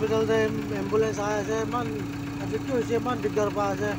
hospital যে ambulance আহি আছে ইমান আজি কি হৈছে ইমান দিগদাৰ পোৱা আছে